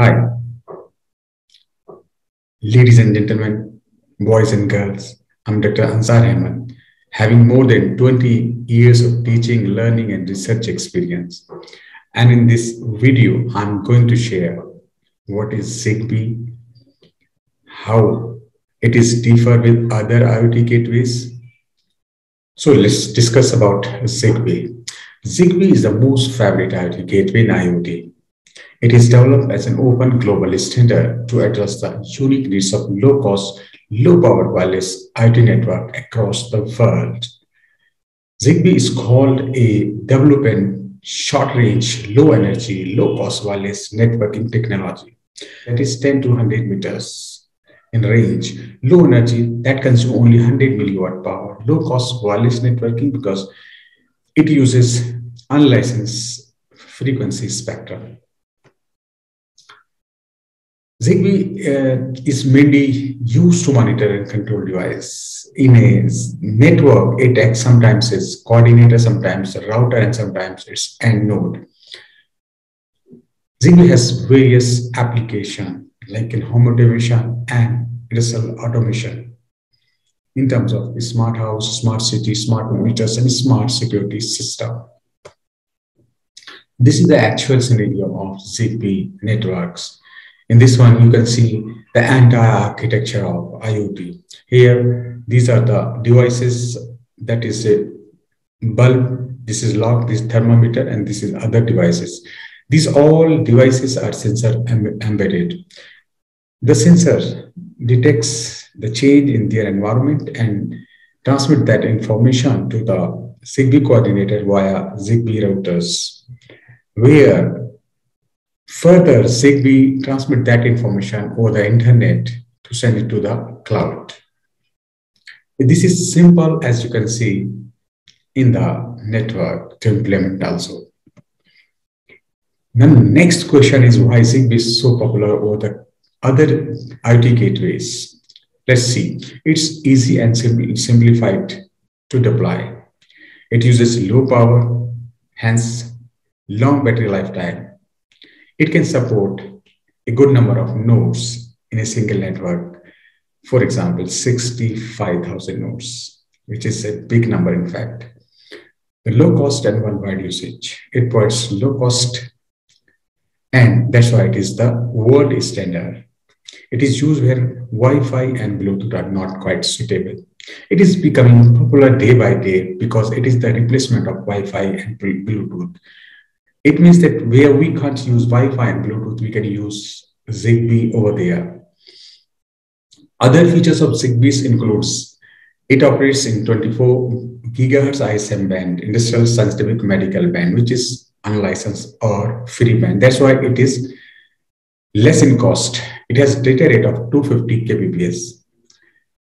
Hi, ladies and gentlemen, boys and girls. I'm Dr. Ansar Ahmad, having more than 20 years of teaching, learning, and research experience. And in this video, I'm going to share what is ZigBee, how it is differ with other IoT gateways. So let's discuss about ZigBee. ZigBee is the most favorite IoT gateway in IoT. It is developed as an open global standard to address the unique needs of low-cost, low-power wireless IoT network across the world. ZigBee is called a development short-range, low-energy, low-cost wireless networking technology that is 10 to 100 meters in range. Low energy that consumes only 100 milliwatt power. Low-cost wireless networking because it uses unlicensed frequency spectrum. ZigBee uh, is mainly used to monitor and control device. In a network, it acts sometimes as coordinator, sometimes a router, and sometimes it's end node. ZigBee has various applications like in home automation and industrial automation in terms of smart house, smart city, smart meters, and smart security system. This is the actual scenario of ZigBee networks in this one, you can see the entire architecture of IoT. Here, these are the devices that is a bulb, this is lock, this thermometer, and this is other devices. These all devices are sensor embedded. The sensor detects the change in their environment and transmit that information to the ZigBee coordinator via ZigBee routers, where Further, ZigBee transmit that information over the internet to send it to the cloud. This is simple as you can see in the network to implement also. The next question is why ZigBee is so popular over the other IoT gateways. Let's see. It's easy and simplified to deploy. It uses low power, hence long battery lifetime it can support a good number of nodes in a single network. For example, 65,000 nodes, which is a big number in fact. The low cost and worldwide usage. It provides low cost and that's why it is the world standard. It is used where Wi-Fi and Bluetooth are not quite suitable. It is becoming popular day by day because it is the replacement of Wi-Fi and Bluetooth it means that where we can't use Wi-Fi and Bluetooth, we can use ZigBee over there. Other features of ZigBee includes it operates in 24 gigahertz ISM band, industrial scientific medical band, which is unlicensed or free band. That's why it is less in cost. It has data rate of 250 kbps.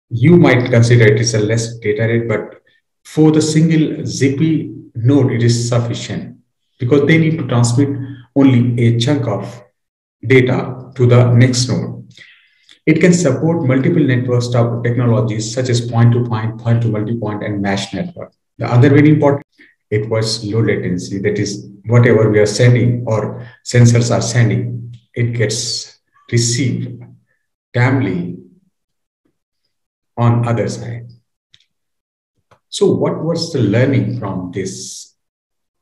You might consider it is a less data rate, but for the single ZigBee node, it is sufficient because they need to transmit only a chunk of data to the next node. It can support multiple network technologies such as point-to-point, point-to-multipoint, and mesh network. The other very important, it was low latency. That is, whatever we are sending or sensors are sending, it gets received calmly on other side. So what was the learning from this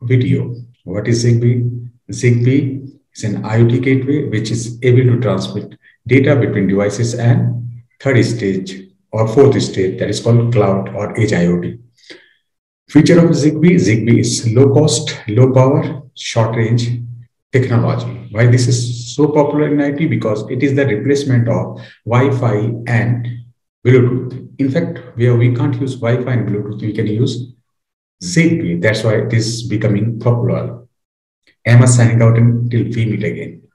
video? What is ZigBee? ZigBee is an IoT gateway which is able to transmit data between devices and third stage or fourth stage that is called cloud or edge IoT. Feature of ZigBee, ZigBee is low cost, low power, short range technology. Why this is so popular in IT? Because it is the replacement of Wi-Fi and Bluetooth. In fact, where we can't use Wi-Fi and Bluetooth, we can use ZigBee. That's why it is becoming popular. Emma signing out until we meet again.